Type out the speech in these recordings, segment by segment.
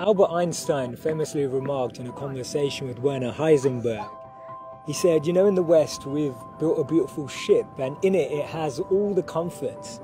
Albert Einstein famously remarked in a conversation with Werner Heisenberg, he said, You know, in the West, we've built a beautiful ship, and in it, it has all the comforts.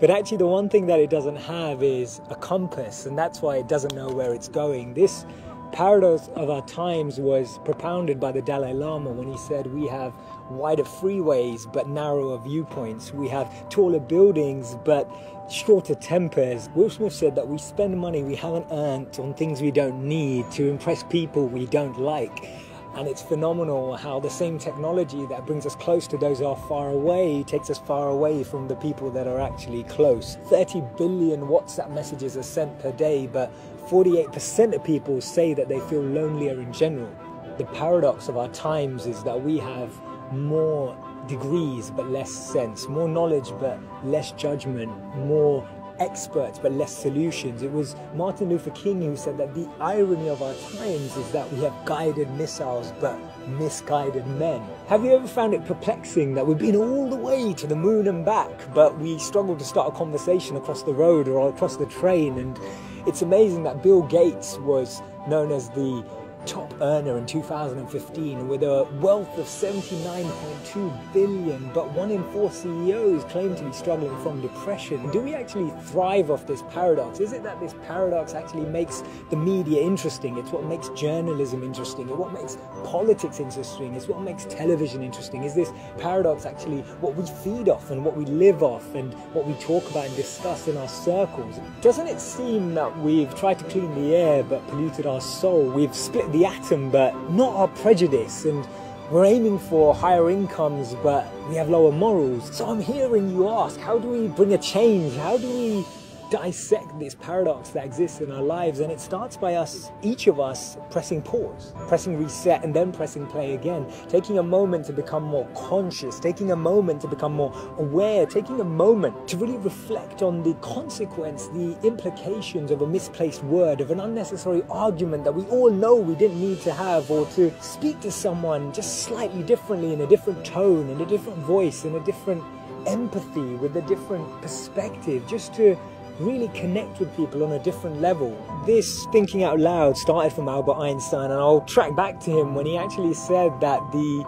But actually, the one thing that it doesn't have is a compass, and that's why it doesn't know where it's going. This paradox of our times was propounded by the Dalai Lama when he said, We have wider freeways but narrower viewpoints. We have taller buildings but shorter tempers. Will Smith said that we spend money we haven't earned on things we don't need to impress people we don't like. And it's phenomenal how the same technology that brings us close to those who are far away takes us far away from the people that are actually close. 30 billion WhatsApp messages are sent per day, but 48% of people say that they feel lonelier in general. The paradox of our times is that we have more degrees but less sense, more knowledge but less judgment, more experts but less solutions. It was Martin Luther King who said that the irony of our times is that we have guided missiles but misguided men. Have you ever found it perplexing that we've been all the way to the moon and back, but we struggle to start a conversation across the road or across the train? And it's amazing that Bill Gates was known as the top earner in 2015 with a wealth of 79.2 billion, but one in four CEOs claim to be struggling from depression. Do we actually thrive off this paradox? Is it that this paradox actually makes the media interesting? It's what makes journalism interesting. It's what makes politics interesting. It's what makes television interesting. Is this paradox actually what we feed off and what we live off and what we talk about and discuss in our circles? Doesn't it seem that we've tried to clean the air but polluted our soul? We've split the atom, but not our prejudice. And we're aiming for higher incomes, but we have lower morals. So I'm hearing you ask, how do we bring a change? How do we dissect this paradox that exists in our lives. And it starts by us, each of us, pressing pause, pressing reset, and then pressing play again. Taking a moment to become more conscious, taking a moment to become more aware, taking a moment to really reflect on the consequence, the implications of a misplaced word, of an unnecessary argument that we all know we didn't need to have, or to speak to someone just slightly differently in a different tone, in a different voice, in a different empathy, with a different perspective, just to really connect with people on a different level. This thinking out loud started from Albert Einstein, and I'll track back to him when he actually said that the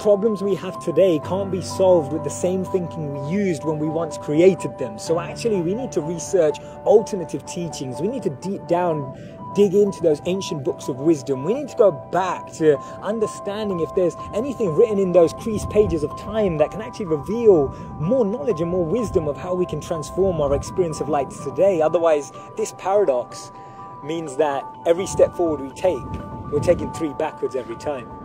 problems we have today can't be solved with the same thinking we used when we once created them. So actually, we need to research alternative teachings. We need to deep down dig into those ancient books of wisdom. We need to go back to understanding if there's anything written in those creased pages of time that can actually reveal more knowledge and more wisdom of how we can transform our experience of light today. Otherwise, this paradox means that every step forward we take, we're taking three backwards every time.